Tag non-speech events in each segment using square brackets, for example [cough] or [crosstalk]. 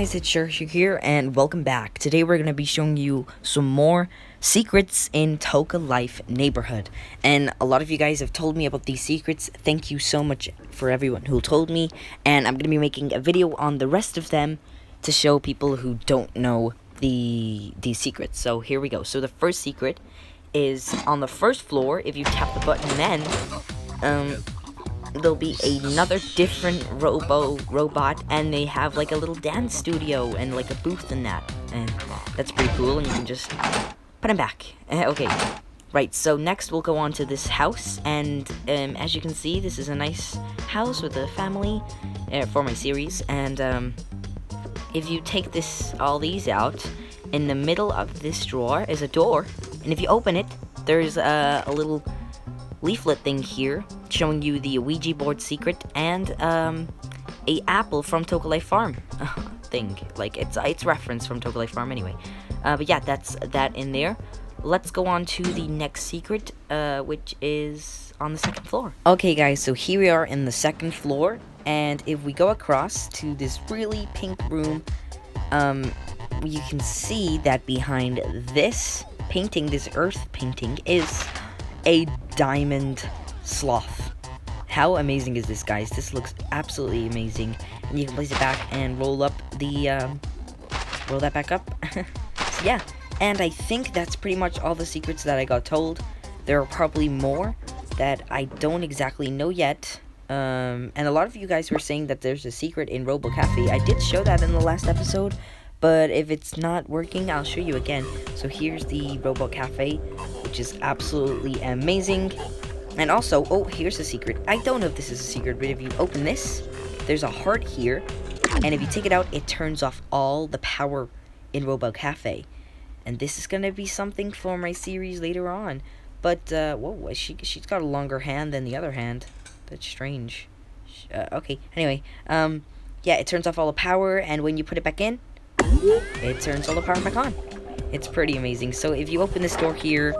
it's Chercher here, and welcome back. Today we're going to be showing you some more secrets in Toca Life neighborhood. And a lot of you guys have told me about these secrets. Thank you so much for everyone who told me. And I'm going to be making a video on the rest of them to show people who don't know the these secrets. So here we go. So the first secret is on the first floor. If you tap the button then, um, there'll be another different robo robot and they have like a little dance studio and like a booth in that. And that's pretty cool and you can just put him back. Uh, okay. Right so next we'll go on to this house and um, as you can see this is a nice house with a family uh, for my series. And um, if you take this all these out in the middle of this drawer is a door. And if you open it there's a, a little leaflet thing here showing you the Ouija board secret and um, a apple from Life Farm [laughs] thing. Like it's it's reference from Life Farm anyway. Uh, but yeah, that's that in there. Let's go on to the next secret, uh, which is on the second floor. Okay, guys, so here we are in the second floor, and if we go across to this really pink room, um, you can see that behind this painting, this earth painting, is a diamond sloth. How amazing is this, guys? This looks absolutely amazing. And you can place it back and roll up the, um, roll that back up. [laughs] so yeah, and I think that's pretty much all the secrets that I got told. There are probably more that I don't exactly know yet. Um, and a lot of you guys were saying that there's a secret in Robo Cafe. I did show that in the last episode, but if it's not working, I'll show you again. So here's the Robo Cafe, which is absolutely amazing. And also, oh, here's a secret. I don't know if this is a secret, but if you open this, there's a heart here. And if you take it out, it turns off all the power in Robo Cafe. And this is going to be something for my series later on. But, uh, whoa, she, she's got a longer hand than the other hand. That's strange. Uh, okay, anyway, um, yeah, it turns off all the power, and when you put it back in, it turns all the power back on. It's pretty amazing. So if you open this door here,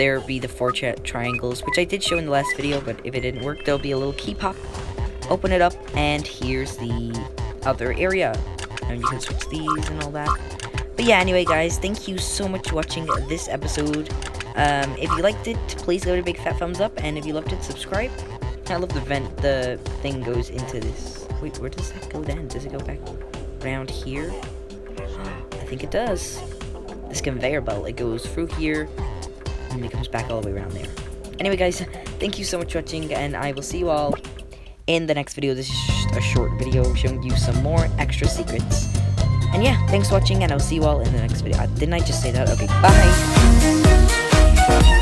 there be the four triangles, which I did show in the last video, but if it didn't work, there'll be a little key pop. Open it up, and here's the other area. And you can switch these and all that. But yeah, anyway, guys, thank you so much for watching this episode. Um, if you liked it, please give it a big fat thumbs up, and if you loved it, subscribe. I love the vent, the thing goes into this. Wait, where does that go then? Does it go back around here? [gasps] I think it does. This conveyor belt, it goes through here, and it comes back all the way around there. Anyway, guys, thank you so much for watching, and I will see you all in the next video. This is just a short video showing you some more extra secrets. And yeah, thanks for watching, and I'll see you all in the next video. Uh, didn't I just say that? Okay, bye!